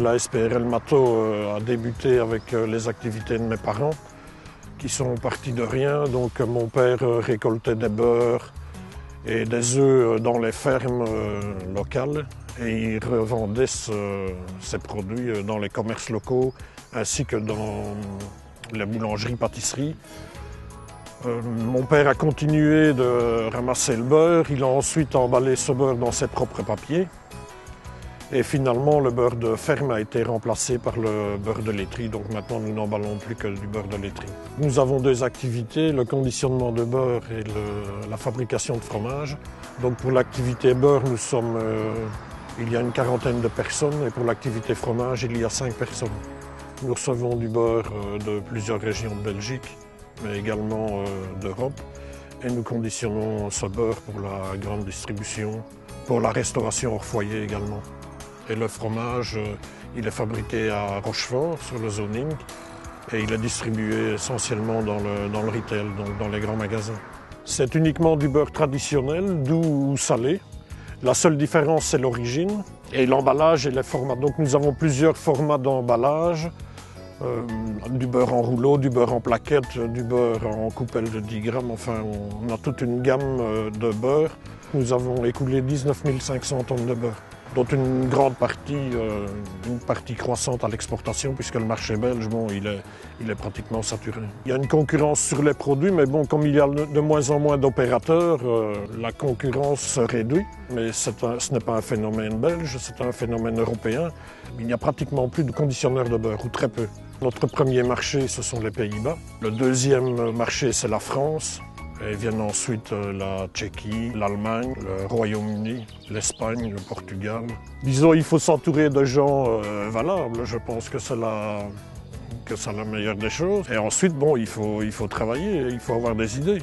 La SPRL Mato euh, a débuté avec euh, les activités de mes parents qui sont partis de rien. Donc mon père euh, récoltait des beurres et des œufs dans les fermes locales et il revendait ces produits dans les commerces locaux ainsi que dans les boulangeries-pâtisseries. Mon père a continué de ramasser le beurre, il a ensuite emballé ce beurre dans ses propres papiers. Et finalement, le beurre de ferme a été remplacé par le beurre de laiterie. Donc maintenant, nous n'emballons plus que du beurre de laiterie. Nous avons deux activités, le conditionnement de beurre et la fabrication de fromage. Donc pour l'activité beurre, nous sommes, euh, il y a une quarantaine de personnes. Et pour l'activité fromage, il y a cinq personnes. Nous recevons du beurre euh, de plusieurs régions de Belgique, mais également euh, d'Europe. Et nous conditionnons ce beurre pour la grande distribution, pour la restauration hors foyer également. Et le fromage, euh, il est fabriqué à Rochefort, sur le zoning, et il est distribué essentiellement dans le, dans le retail, donc dans les grands magasins. C'est uniquement du beurre traditionnel, doux ou salé. La seule différence, c'est l'origine et l'emballage et les formats. Donc nous avons plusieurs formats d'emballage. Euh, du beurre en rouleau, du beurre en plaquette, du beurre en coupelle de 10 grammes. Enfin, on a toute une gamme euh, de beurre. Nous avons écoulé 19 500 tonnes de beurre dont une grande partie, euh, une partie croissante à l'exportation, puisque le marché belge, bon, il est, pratiquement saturé. Il y a une concurrence sur les produits, mais bon, comme il y a de moins en moins d'opérateurs, euh, la concurrence se réduit. Mais ce n'est pas un phénomène belge, c'est un phénomène européen. Il n'y a pratiquement plus de conditionneurs de beurre, ou très peu. Notre premier marché, ce sont les Pays-Bas. Le deuxième marché, c'est la France. Et viennent ensuite euh, la Tchéquie, l'Allemagne, le Royaume-Uni, l'Espagne, le Portugal. Disons, il faut s'entourer de gens euh, valables. Je pense que c'est la, que c'est la meilleure des choses. Et ensuite, bon, il faut, il faut travailler, il faut avoir des idées.